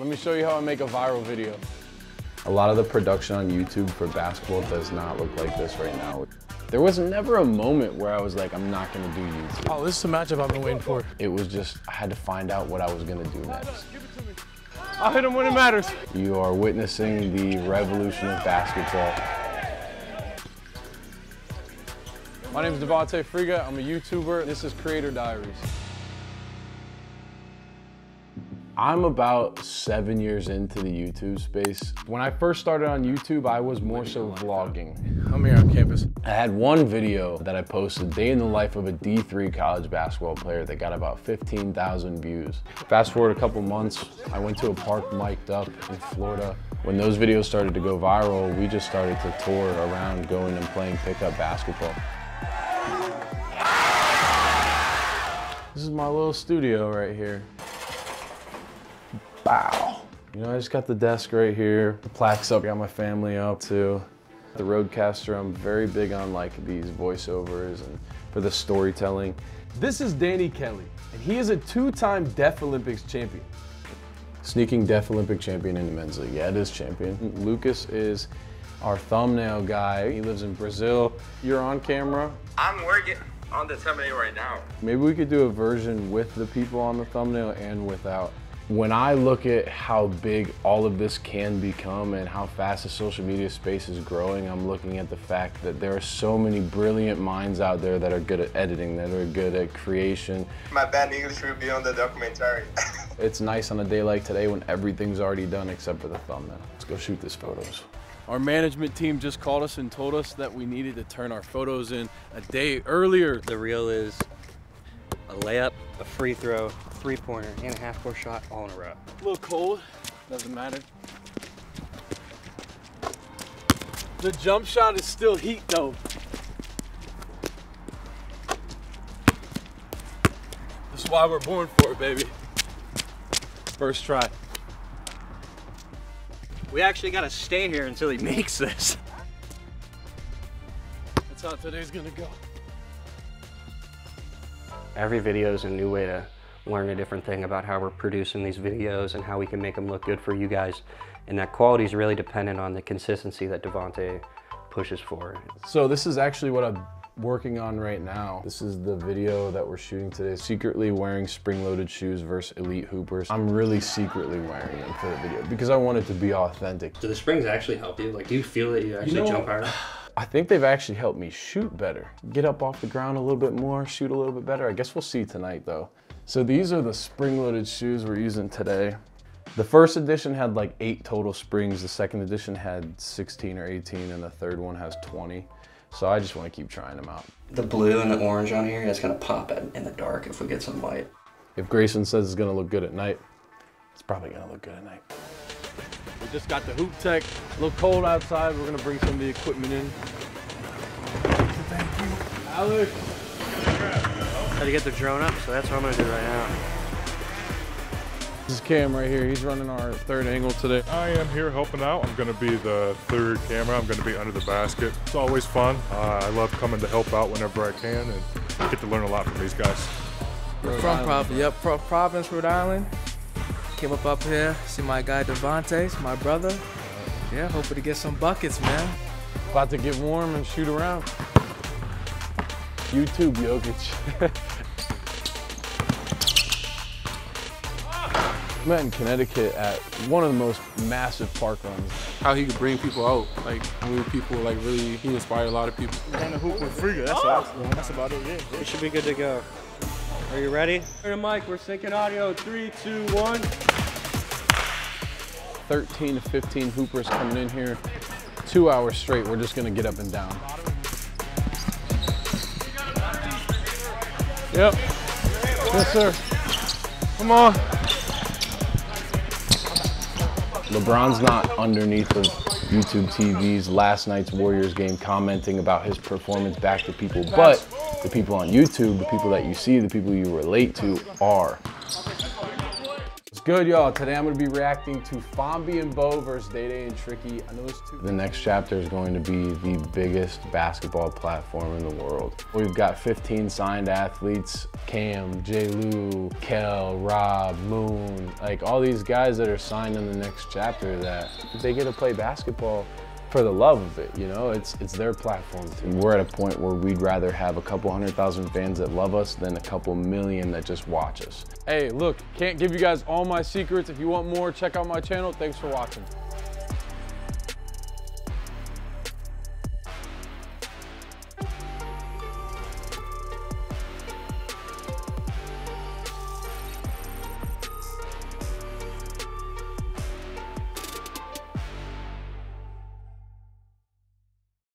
Let me show you how I make a viral video. A lot of the production on YouTube for basketball does not look like this right now. There was never a moment where I was like, I'm not gonna do YouTube. Oh, this is the matchup I've been waiting for. It was just, I had to find out what I was gonna do next. I'll hit him when it matters. You are witnessing the revolution of basketball. My name is D'Vontay Friga. I'm a YouTuber. This is Creator Diaries. I'm about seven years into the YouTube space. When I first started on YouTube, I was more so vlogging. I'm here on campus. I had one video that I posted, day in the life of a D3 college basketball player that got about 15,000 views. Fast forward a couple months, I went to a park mic'd up in Florida. When those videos started to go viral, we just started to tour around going and playing pickup basketball. This is my little studio right here. Bow. You know, I just got the desk right here. The plaques up, got my family up too. The RØDECaster, I'm very big on like these voiceovers and for the storytelling. This is Danny Kelly, and he is a two-time Deaf Olympics champion. Sneaking Deaf Olympic champion in the men's league. Yeah, it is champion. Lucas is our thumbnail guy. He lives in Brazil. You're on camera. I'm working on the thumbnail right now. Maybe we could do a version with the people on the thumbnail and without. When I look at how big all of this can become and how fast the social media space is growing, I'm looking at the fact that there are so many brilliant minds out there that are good at editing, that are good at creation. My bad English will be on the documentary. It's nice on a day like today when everything's already done except for the thumbnail. Let's go shoot this photos. Our management team just called us and told us that we needed to turn our photos in a day earlier. The reel is a layup, a free throw, three pointer, and a half court shot all in a row. A little cold, doesn't matter. The jump shot is still heat though. That's why we're born for it, baby. First try. We actually gotta stay here until he makes this. That's how today's gonna go. Every video is a new way to learn a different thing about how we're producing these videos and how we can make them look good for you guys. And that quality is really dependent on the consistency that D'Vontay pushes for. So this is actually what I'm working on right now. This is the video that we're shooting today. Secretly wearing spring-loaded shoes versus elite hoopers. I'm really secretly wearing them for the video because I want it to be authentic. Do the springs actually help you? Like, do you feel that you actually know jump what? higher? I think they've actually helped me shoot better. Get up off the ground a little bit more, shoot a little bit better. I guess we'll see tonight though. So these are the spring-loaded shoes we're using today. The first edition had like eight total springs. The second edition had 16 or 18 and the third one has 20. So I just want to keep trying them out. The blue and the orange on here is gonna pop in in the dark if we get some light. If Grayson says it's gonna look good at night, it's probably gonna look good at night. We just got the hoop tech. A little cold outside. We're gonna bring some of the equipment in. Thank you, Alex. Got to get the drone up, so that's what I'm gonna do right now. This is Cam right here. He's running our third angle today. I am here helping out. I'm going to be the third camera. I'm going to be under the basket. It's always fun. Uh, I love coming to help out whenever I can and get to learn a lot from these guys. From Providence, yep, Pro- Providence, Rhode Island. Came up up here, see my guy D'Vontay, my brother. Yeah, hoping to get some buckets, man. About to get warm and shoot around. YouTube Jokic. Met in Connecticut at one of the most massive park runs. how he could bring people out. Like move people, like really, he inspired a lot of people. And a hoop with Friga, that's all. Oh! That's about it, yeah. We should be good to go. Are you ready? Here, Mike, we're syncing audio. Three, two, one. 13 to 15 hoopers coming in here. Two hours straight, we're just gonna get up and down. Yep. Yes, sir. Come on. LeBron's not underneath of YouTube TV's last night's Warriors game commenting about his performance back to people, but the people on YouTube, the people that you see, the people you relate to are. Good, y'all? Today I'm gonna be reacting to Fombi and Bo versus Day Day and Tricky. I know it's two. The next chapter is going to be the biggest basketball platform in the world. We've got 15 signed athletes, Cam, J. Lew, Kel, Rob, Moon, like all these guys that are signed in the next chapter that they get to play basketball for the love of it, you know? It's it's their platform too. We're at a point where we'd rather have a couple hundred thousand fans that love us than a couple million that just watch us. Hey, look, can't give you guys all my secrets. If you want more, check out my channel. Thanks for watching.